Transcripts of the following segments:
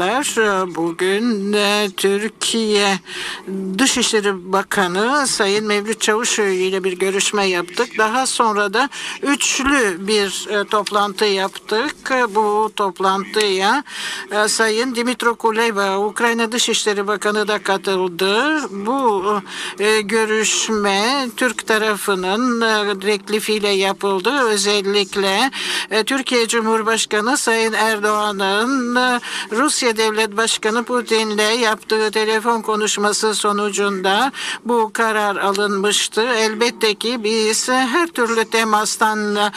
Bugün e, Türkiye Dışişleri Bakanı Sayın Mevlüt Çavuşoğlu ile bir görüşme yaptık. Daha sonra da üçlü bir e, toplantı yaptık. Bu toplantıya e, Sayın Dimitro Kuleba, Ukrayna Dışişleri Bakanı da katıldı. Bu görüşme Türk tarafının teklifiyle yapıldı. Özellikle Türkiye Cumhurbaşkanı Sayın Erdoğan'ın Rusya Rusya Devlet Başkanı Putin'le yaptığı telefon konuşması sonucunda bu karar alınmıştı. Elbette ki biz her türlü temastan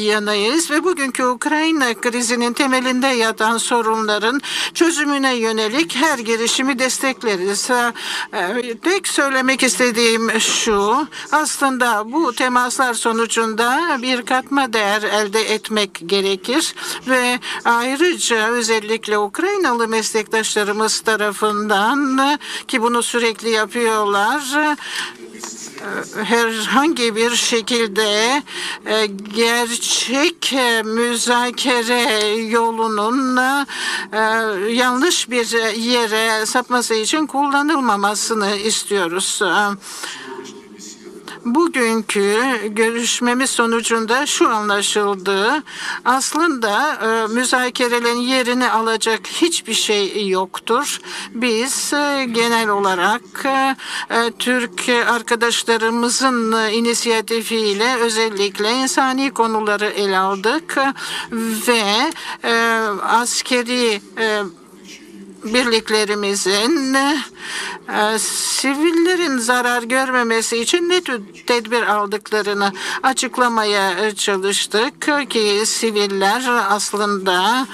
yanayız ve bugünkü Ukrayna krizinin temelinde yatan sorunların çözümüne yönelik her girişimi destekleriz. Tek söylemek istediğim şu, aslında bu temaslar sonucunda bir katma değer elde etmek gerekir ve ayrıca özellikle Ukrayna Ukraynalı meslektaşlarımız tarafından ki bunu sürekli yapıyorlar herhangi bir şekilde e, gerçek e, müzakere yolunun e, yanlış bir yere sapması için kullanılmamasını istiyoruz. Bugünkü görüşmemiz sonucunda şu anlaşıldı. Aslında e, müzakerelerin yerini alacak hiçbir şey yoktur. Biz e, genel olarak e, Türk arkadaşlarımızın inisiyatifiyle özellikle insani konuları ele aldık ve e, askeri e, birliklerimizin e, sivillerin zarar görmemesi için ne tür tedbir aldıklarını açıklamaya çalıştık ki siviller aslında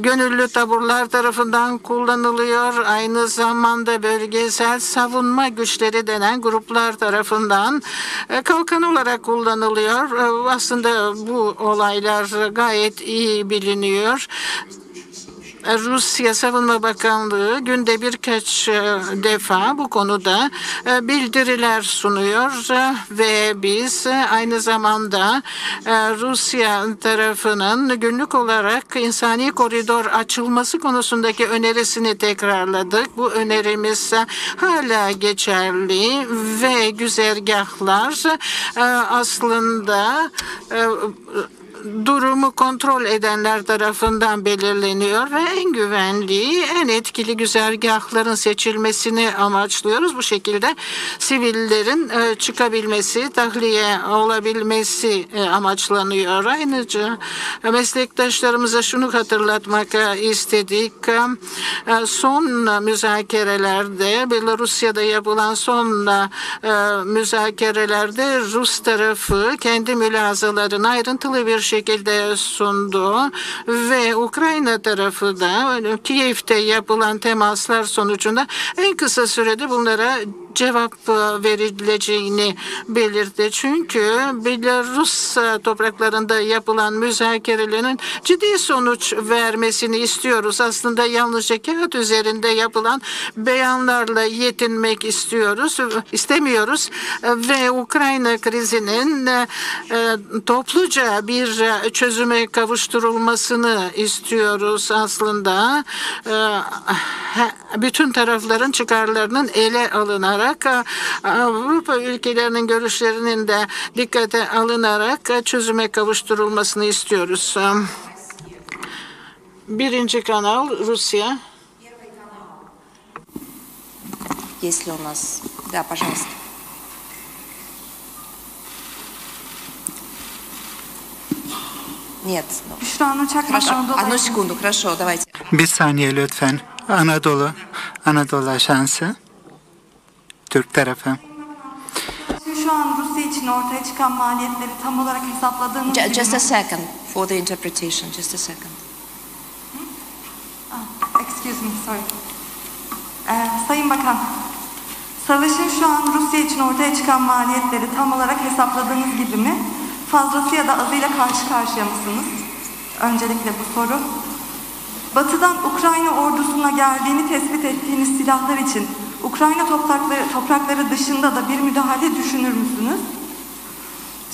gönüllü taburlar tarafından kullanılıyor. Aynı zamanda bölgesel savunma güçleri denen gruplar tarafından e, kalkan olarak kullanılıyor. E, aslında bu olaylar gayet iyi biliniyor. Rusya Savunma Bakanlığı günde birkaç e, defa bu konuda e, bildiriler sunuyor ve biz aynı zamanda e, Rusya tarafının günlük olarak insani koridor açılması konusundaki önerisini tekrarladık. Bu önerimiz hala geçerli ve güzergahlar aslında durumu kontrol edenler tarafından belirleniyor ve en güvenli, en etkili güzergahların seçilmesini amaçlıyoruz. Bu şekilde sivillerin e, çıkabilmesi, tahliye olabilmesi e, amaçlanıyor. Ayrıca meslektaşlarımıza şunu hatırlatmak istedik. E, son müzakerelerde, Belarusya'da yapılan son müzakerelerde Rus tarafı kendi mülazalarını ayrıntılı bir şekilde sundu. Ve Ukrayna tarafı da Kiev'te yapılan temaslar sonucunda en kısa sürede bunlara cevap e, verileceğini belirtti. Çünkü Belarus e, topraklarında yapılan müzakerelerin ciddi sonuç vermesini istiyoruz. Aslında yalnızca kağıt üzerinde yapılan beyanlarla yetinmek istiyoruz, istemiyoruz ve Ukrayna krizinin e, topluca bir çözüme kavuşturulmasını istiyoruz aslında Bütün tarafların çıkarlarının ele alınarak olarak Avrupa ülkelerinin görüşlerinin de dikkate alınarak çözüme kavuşturulmasını istiyoruz. Birinci kanal Rusya. Если у нас... Да, пожалуйста. Нет. Şu an uçak Хорошо. Одну секунду. Хорошо, давайте. Bir saniye lütfen. Anadolu, Anadolu Ajansı. Türk tarafı. Şu an Rusya için ortaya çıkan maliyetleri tam olarak hesapladığımız J- Just a second for the interpretation. Just a second. Ah, excuse me, sorry. Ee, Sayın Bakan, savaşın şu an Rusya için ortaya çıkan maliyetleri tam olarak hesapladığınız gibi mi? Fazlası ya da azıyla karşı karşıya mısınız? Öncelikle bu soru. Batı'dan Ukrayna ordusuna geldiğini tespit ettiğiniz silahlar için Ukrayna toprakları, toprakları dışında da bir müdahale düşünür müsünüz?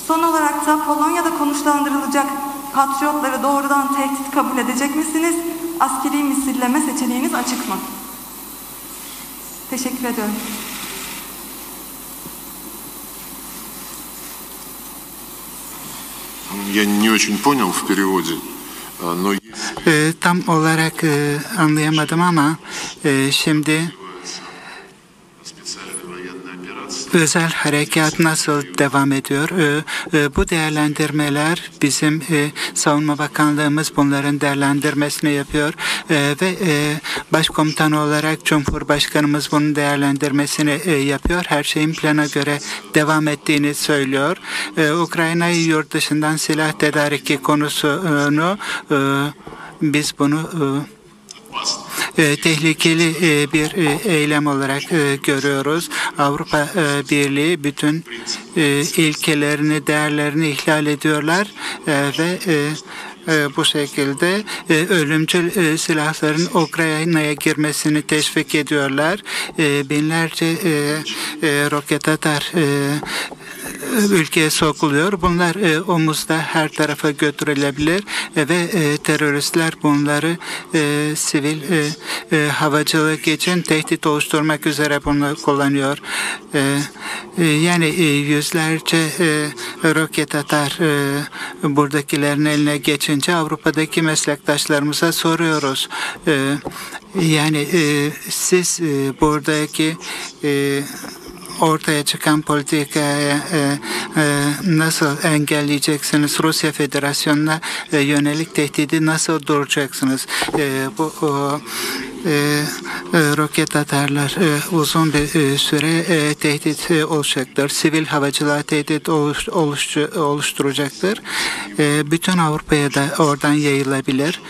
Son olarak da Polonya'da konuşlandırılacak patriotları doğrudan tehdit kabul edecek misiniz? askeri misilleme seçeneğiniz açık mı? Teşekkür ediyorum. Я не очень понял в переводе, а, но если E, tam olarak e, anlayamadım ama e, şimdi özel harekat nasıl devam ediyor? E, e, bu değerlendirmeler bizim e, Savunma Bakanlığımız bunların değerlendirmesini yapıyor E, ve e, başkomutan olarak Cumhurbaşkanımız bunun değerlendirmesini yapıyor. Her şeyin plana göre devam ettiğini söylüyor. E, Ukrayna'yı yurt dışından silah tedariki konusunu biz bunu tehlikeli e, bir e, eylem olarak e, görüyoruz. Avrupa e, Birliği bütün e, ilkelerini, değerlerini ihlal ediyorlar e, ve e, e, bu şekilde e, ölümcül e, silahların Ukrayna'ya girmesini teşvik ediyorlar. E, binlerce e, e, roket atar e, ülkeye sokuluyor. Bunlar e, omuzda her tarafa götürülebilir e, ve e, teröristler bunları e, sivil e, e, havacılık için tehdit oluşturmak üzere bunu kullanıyor. E, e, yani e, yüzlerce e, roket atar e, buradakilerin eline geçince Avrupa'daki meslektaşlarımıza soruyoruz. E, yani e, siz e, buradaki e, ortaya çıkan politikaya e, e, nasıl engelleyeceksiniz? Rusya Federasyonu'na e, yönelik tehdidi nasıl duracaksınız? Bu roket atarlar e, uzun bir e, süre e, tehdit e, oluşacaktır. Sivil havacılığa tehdit oluş, oluştu- oluşturacaktır. E, bütün Avrupa'ya da oradan yayılabilir.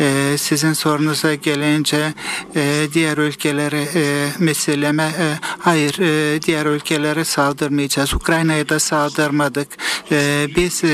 E, sizin sorunuza gelince e, diğer ülkelere e, misilleme e, hayır e, diğer ülkelere saldırmayacağız. Ukrayna'ya da saldırmadık. E, biz e,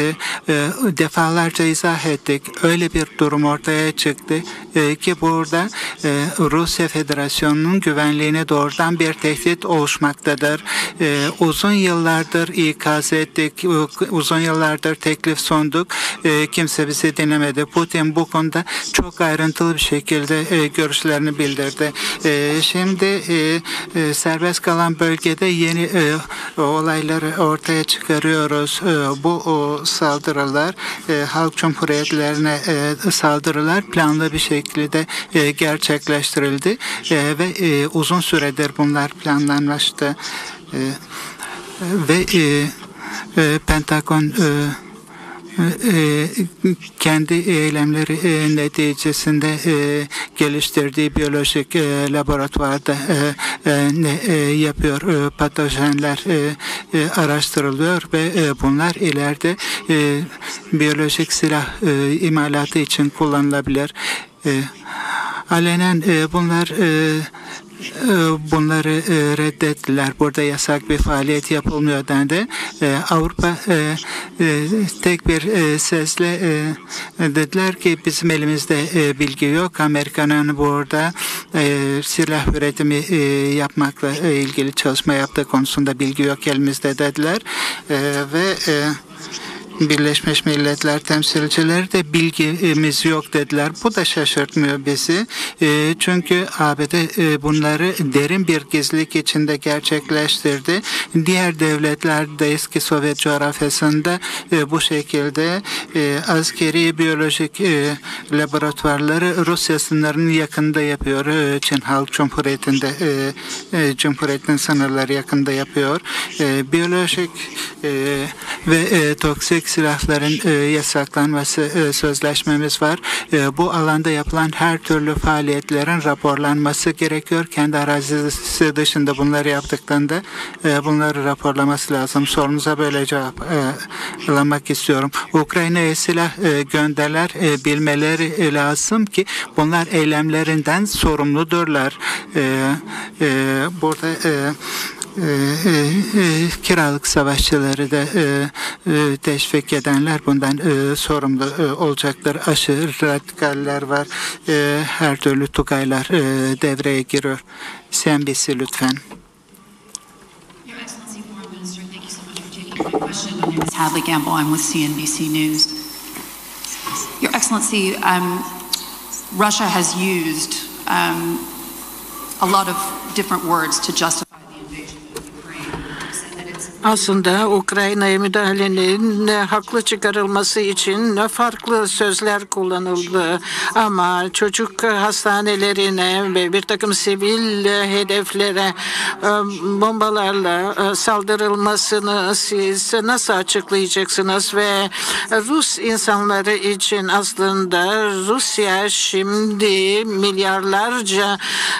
e, defalarca izah ettik. Öyle bir durum ortaya çıktı e, ki burada e, Rusya Federasyonu'nun güvenliğine doğrudan bir tehdit oluşmaktadır. E, uzun yıllardır ikaz ettik, uzun yıllardır teklif sunduk. E, kimse bizi dinlemedi. Putin bu konuda çok ayrıntılı bir şekilde e, görüşlerini bildirdi. E, şimdi e, e, serbest kalan bölgede yeni e, olayları ortaya çıkarıyoruz. E, bu o, saldırılar e, halk cumhuriyetlerine e, saldırılar planlı bir şekilde e, gerçekleştirildi ve e, uzun süredir bunlar planlanmıştı. E, ve e, e, Pentagon e, e, kendi eylemleri e, neticesinde e, geliştirdiği biyolojik e, laboratuvarda e, e, yapıyor patojenler araştırılıyor ve bunlar ileride biyolojik silah imalatı için kullanılabilir. Alenen e, bunlar e, bunları reddettiler. Burada yasak bir faaliyet yapılmıyor dendi. Avrupa tek bir sesle dediler ki bizim elimizde bilgi yok. Amerika'nın burada silah üretimi yapmakla ilgili çalışma yaptığı konusunda bilgi yok elimizde dediler. Ve Birleşmiş Milletler temsilcileri de bilgimiz yok dediler. Bu da şaşırtmıyor bizi. E, çünkü ABD e, bunları derin bir gizlilik içinde gerçekleştirdi. Diğer devletler de eski Sovyet coğrafyasında e, bu şekilde askeri biyolojik laboratuvarları Rusya sınırının yakında yapıyor. Çin Halk Cumhuriyeti'nde Cumhuriyet'in sınırları yakında yapıyor. Biyolojik ve e, silahların e, yasaklanması e, sözleşmemiz var. E, bu alanda yapılan her türlü faaliyetlerin raporlanması gerekiyor. Kendi arazisi dışında bunları yaptıklarında e, bunları raporlaması lazım. Sorunuza böyle cevap e, istiyorum. Ukrayna'ya silah e, gönderler e, bilmeleri e, lazım ki bunlar eylemlerinden sorumludurlar. E, e, burada e, e, e, e, kiralık savaşçıları da e, e, teşvik edenler bundan e, sorumlu e, olacaktır. Aşırı radikaller var. E, her türlü tugaylar e, devreye giriyor. CNBC lütfen. Hadley Gamble. I'm with CNBC News. Your Excellency, I'm Russia has used um, a lot of different words to justify Aslında Ukrayna'ya müdahalenin haklı çıkarılması için ne farklı sözler kullanıldı. Ama çocuk hastanelerine ve bir takım sivil hedeflere e, bombalarla e, saldırılmasını siz nasıl açıklayacaksınız? Ve Rus insanları için aslında Rusya şimdi milyarlarca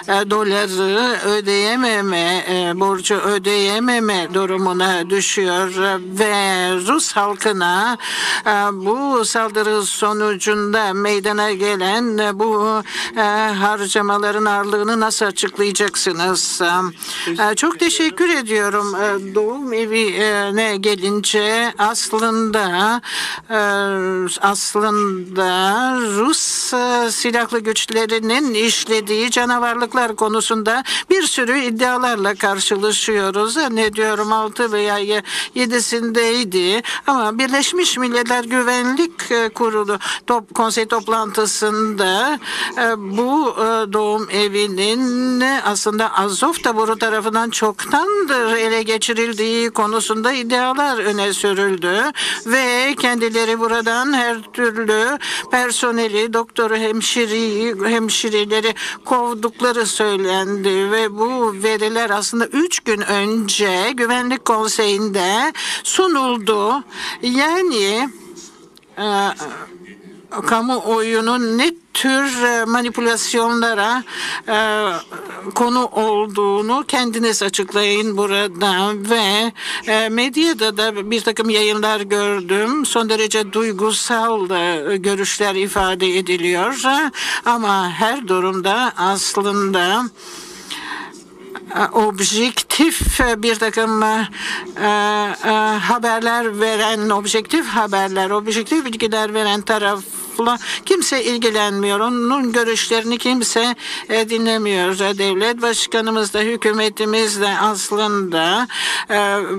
e, doları ödeyememe, borcu ödeyememe durumuna düşüyor ve Rus halkına e, bu saldırı sonucunda meydana gelen e, bu e, harcamaların ağırlığını nasıl açıklayacaksınız? Çok teşekkür ediyorum. Doğum evine gelince aslında aslında Rus silahlı güçlerinin işlediği canavarlıklar konusunda bir sürü iddialarla karşılaşıyoruz. Ne diyorum 6 veya 7'sindeydi ama Birleşmiş Milletler Güvenlik e, Kurulu top, konsey toplantısında e, bu e, doğum evinin aslında Azov taburu tarafından çoktandır ele geçirildiği konusunda iddialar öne sürüldü. Ve kendileri buradan her türlü personeli, doktoru, hemşireyi, hemşireleri kovdukları söylendi. Ve bu veriler aslında üç gün önce Güvenlik Konseyi'nde sunuldu. Yani e, kamuoyunun ne tür e, manipülasyonlara e, konu olduğunu kendiniz açıklayın burada ve e, medyada da bir takım yayınlar gördüm. Son derece duygusal e, görüşler ifade ediliyor ama her durumda aslında objektif e, bir takım e, e, haberler veren, objektif haberler, objektif bilgiler veren tarafla kimse ilgilenmiyor. Onun görüşlerini kimse e, dinlemiyor. Devlet başkanımız da hükümetimiz de aslında e,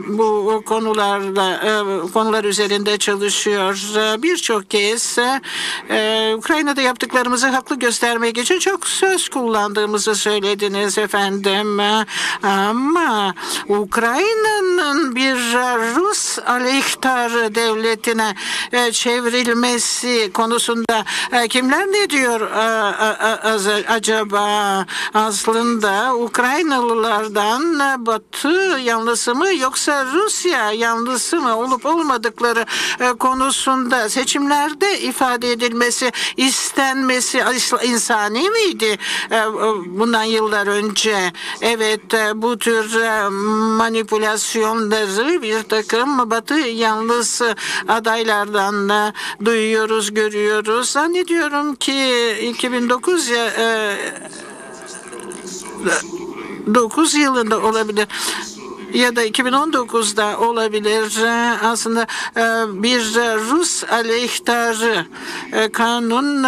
bu konularda e, konular üzerinde çalışıyor. E, Birçok kez e, Ukrayna'da yaptıklarımızı haklı göstermek için çok söz kullandığımızı söylediniz efendim. Ama Ukrayna'nın bir Rus aleyhtar devletine e, çevrilmesi konusunda e, kimler ne diyor e, e, acaba? Aslında Ukraynalılardan Batı yanlısı mı yoksa Rusya yanlısı mı olup olmadıkları konusunda seçimlerde ifade edilmesi istenmesi is- insani miydi bundan yıllar önce? Evet bu tür manipülasyonları bir takım Batı yanlısı adaylardan da duyuyoruz, görüyoruz. Zannediyorum ki 2009 ya e, 9 yılında olabilir ya da 2019'da olabilir. E, Aslında e, bir Rus aleyhtarı e, kanun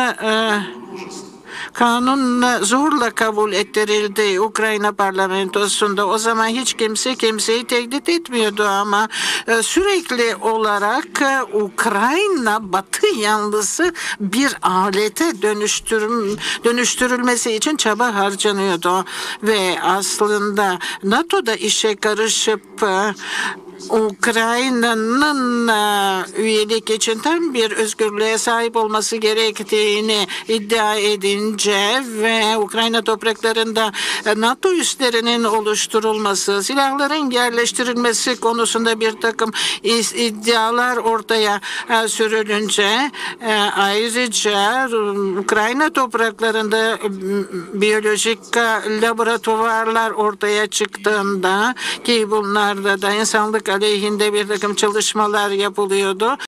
e, kanun zorla kabul ettirildi Ukrayna parlamentosunda. O zaman hiç kimse kimseyi tehdit etmiyordu ama e, sürekli olarak e, Ukrayna Batı yanlısı bir alete dönüştürüm, dönüştürülmesi için çaba harcanıyordu ve aslında NATO'da işe karışıp e, Ukrayna'nın e, üyelik için tam bir özgürlüğe sahip olması gerektiğini iddia edince ve Ukrayna topraklarında e, NATO üslerinin oluşturulması, silahların yerleştirilmesi konusunda bir takım iddialar ortaya e, sürülünce ayrıca Ukrayna topraklarında biyolojik laboratuvarlar ortaya çıktığında ki bunlarda da insanlık aleyhinde bir takım çalışmalar yapılıyordu.